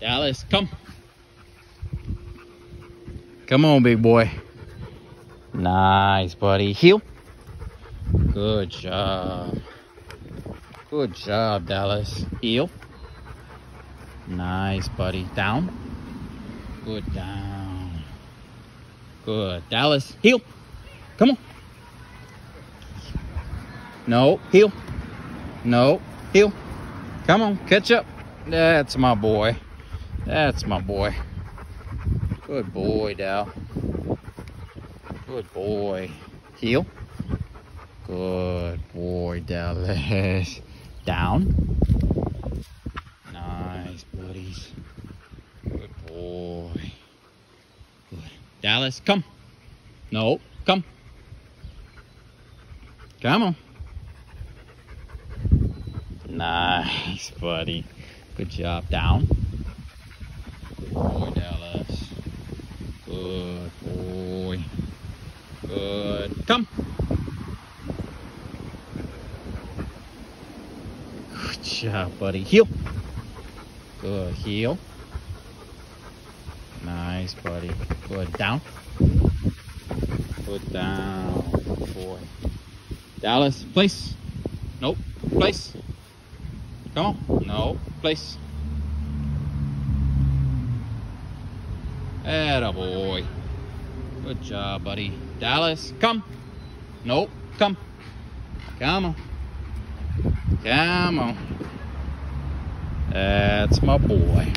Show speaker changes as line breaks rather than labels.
Dallas, come. Come on, big boy. Nice, buddy. Heel. Good job. Good job, Dallas. Heel. Nice, buddy. Down. Good down. Good. Dallas, heel. Come on. No, heel. No, heel. Come on, catch up. That's my boy. That's my boy. Good boy, Dal. Good boy. Heel. Good boy, Dallas. Down. Nice, buddies. Good boy. Good. Dallas, come. No, come. Come on. Nice, buddy. Good job. Down. Good boy, Dallas. Good boy. Good. Come. Good job, buddy. Heel. Good. Heel. Nice, buddy. Good. Down. Good down. Boy. Dallas, place. Nope. Place. Come on. No. Place. Atta boy. Good job, buddy. Dallas, come. Nope. Come. Come on. Come on. That's my boy.